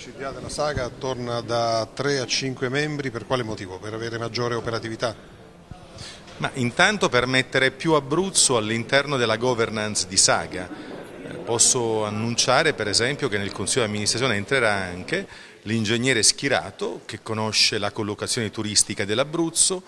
CDA della Saga torna da 3 a 5 membri, per quale motivo? Per avere maggiore operatività? Ma intanto per mettere più Abruzzo all'interno della governance di Saga. Eh, posso annunciare per esempio che nel Consiglio di amministrazione entrerà anche l'ingegnere Schirato che conosce la collocazione turistica dell'Abruzzo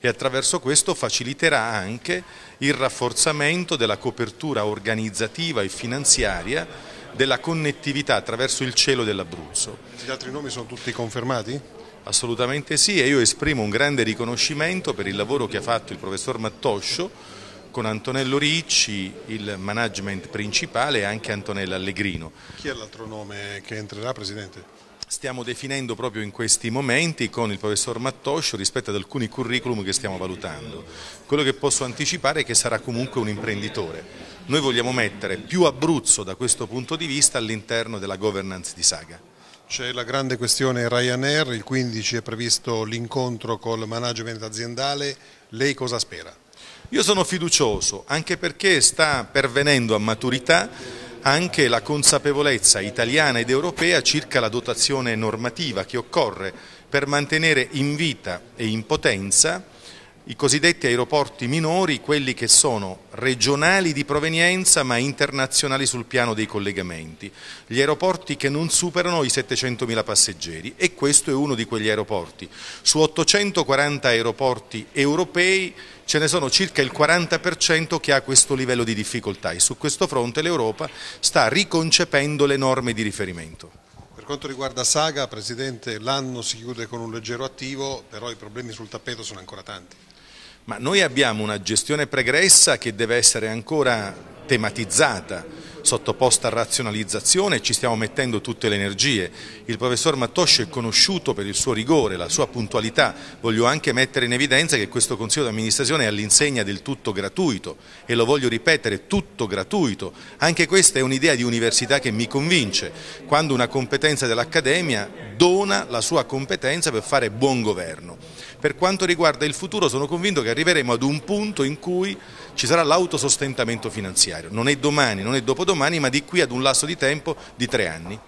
e attraverso questo faciliterà anche il rafforzamento della copertura organizzativa e finanziaria della connettività attraverso il cielo dell'Abruzzo. Gli altri nomi sono tutti confermati? Assolutamente sì e io esprimo un grande riconoscimento per il lavoro che ha fatto il professor Mattoscio con Antonello Ricci, il management principale e anche Antonella Allegrino. Chi è l'altro nome che entrerà, Presidente? Stiamo definendo proprio in questi momenti con il professor Mattoscio rispetto ad alcuni curriculum che stiamo valutando. Quello che posso anticipare è che sarà comunque un imprenditore. Noi vogliamo mettere più Abruzzo da questo punto di vista all'interno della governance di Saga. C'è la grande questione Ryanair, il 15 è previsto l'incontro col management aziendale, lei cosa spera? Io sono fiducioso, anche perché sta pervenendo a maturità anche la consapevolezza italiana ed europea circa la dotazione normativa che occorre per mantenere in vita e in potenza i cosiddetti aeroporti minori, quelli che sono regionali di provenienza ma internazionali sul piano dei collegamenti, gli aeroporti che non superano i 700.000 passeggeri e questo è uno di quegli aeroporti. Su 840 aeroporti europei ce ne sono circa il 40% che ha questo livello di difficoltà e su questo fronte l'Europa sta riconcependo le norme di riferimento. Per quanto riguarda Saga, Presidente, l'anno si chiude con un leggero attivo, però i problemi sul tappeto sono ancora tanti. Ma noi abbiamo una gestione pregressa che deve essere ancora tematizzata, sottoposta a razionalizzazione e ci stiamo mettendo tutte le energie. Il professor Mattosci è conosciuto per il suo rigore, la sua puntualità. Voglio anche mettere in evidenza che questo Consiglio di amministrazione è all'insegna del tutto gratuito e lo voglio ripetere, tutto gratuito. Anche questa è un'idea di università che mi convince, quando una competenza dell'Accademia dona la sua competenza per fare buon governo. Per quanto riguarda il futuro sono convinto che arriveremo ad un punto in cui ci sarà l'autosostentamento finanziario. Non è domani, non è dopodomani, ma di qui ad un lasso di tempo di tre anni.